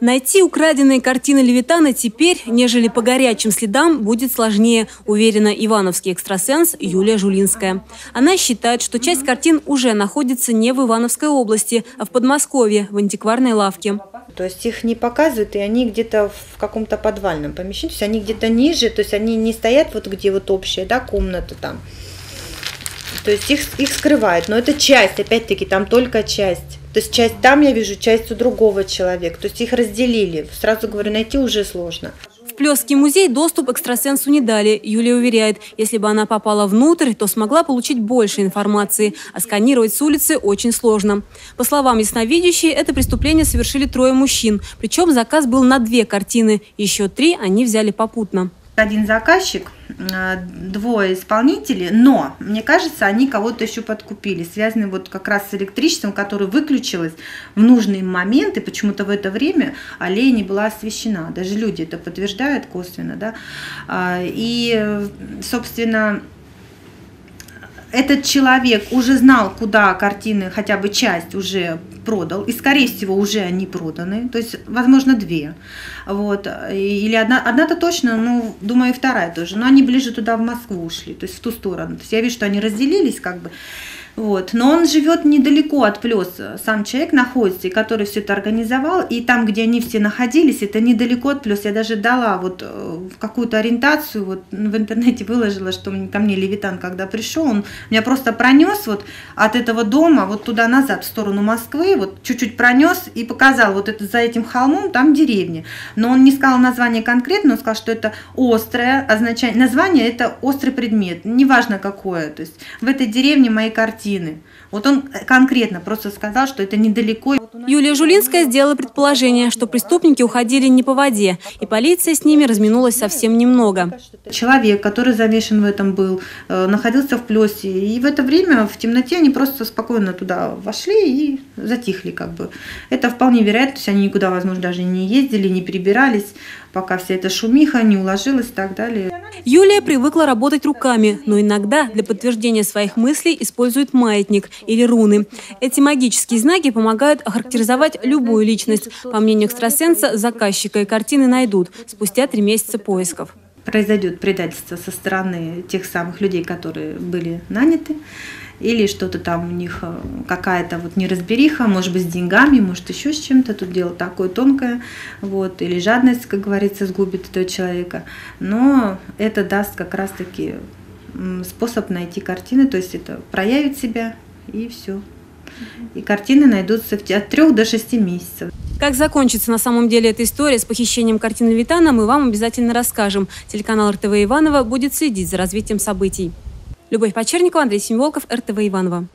Найти украденные картины Левитана теперь, нежели по горячим следам, будет сложнее, уверена ивановский экстрасенс Юлия Жулинская. Она считает, что часть картин уже находится не в Ивановской области, а в Подмосковье, в антикварной лавке. То есть их не показывают, и они где-то в каком-то подвальном помещении, то есть они где-то ниже, то есть они не стоят вот где вот общая да, комната там. То есть их, их скрывают, но это часть, опять-таки, там только часть. То есть часть там я вижу, часть у другого человека. То есть их разделили. Сразу говорю, найти уже сложно. В Плесский музей доступ экстрасенсу не дали. Юлия уверяет, если бы она попала внутрь, то смогла получить больше информации, а сканировать с улицы очень сложно. По словам ясновидящей, это преступление совершили трое мужчин. Причем заказ был на две картины. Еще три они взяли попутно один заказчик, э, двое исполнителей, но, мне кажется, они кого-то еще подкупили, связаны вот как раз с электричеством, которое выключилось в нужный момент, и почему-то в это время аллея не была освещена. Даже люди это подтверждают косвенно, да. А, и, собственно, этот человек уже знал, куда картины, хотя бы часть уже продал, и, скорее всего, уже они проданы, то есть, возможно, две, вот, или одна, одна-то точно, ну, думаю, вторая тоже, но они ближе туда, в Москву ушли, то есть, в ту сторону, то есть, я вижу, что они разделились, как бы, вот. Но он живет недалеко от Плеса. Сам человек находится, который все это организовал. И там, где они все находились, это недалеко от Плеса. Я даже дала вот э, какую-то ориентацию, вот в интернете выложила, что ко мне Левитан, когда пришел, он меня просто пронес вот от этого дома вот туда-назад, в сторону Москвы, вот чуть-чуть пронес и показал вот это за этим холмом, там деревня. Но он не сказал название конкретно, он сказал, что это острое, означает, название это острый предмет, неважно какое. То есть в этой деревне мои картины картины. Вот он конкретно просто сказал, что это недалеко. Юлия Жулинская сделала предположение, что преступники уходили не по воде, и полиция с ними разминулась совсем немного. Человек, который замешан в этом был, э, находился в плесе, и в это время в темноте они просто спокойно туда вошли и затихли как бы. Это вполне вероятно, то есть они никуда, возможно, даже не ездили, не перебирались, пока вся эта шумиха не уложилась и так далее. Юлия привыкла работать руками, но иногда для подтверждения своих мыслей использует маятник или руны. Эти магические знаки помогают охарактеризовать любую личность. По мнению экстрасенса, заказчика и картины найдут спустя три месяца поисков произойдет предательство со стороны тех самых людей, которые были наняты, или что-то там у них э, какая-то вот неразбериха, может быть, с деньгами, может, еще с чем-то. Тут дело такое тонкое, вот, или жадность, как говорится, сгубит этого человека. Но это даст как раз-таки способ найти картины, то есть это проявит себя и все. И картины найдутся от трех до шести месяцев. Как закончится на самом деле эта история с похищением картины Витана, мы вам обязательно расскажем. Телеканал РТВ Иванова будет следить за развитием событий. Любовь Почерникова, Андрей Семиволков, РТВ Иванова.